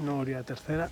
Nuria tercera.